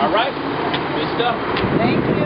All right? Good stuff. Thank you.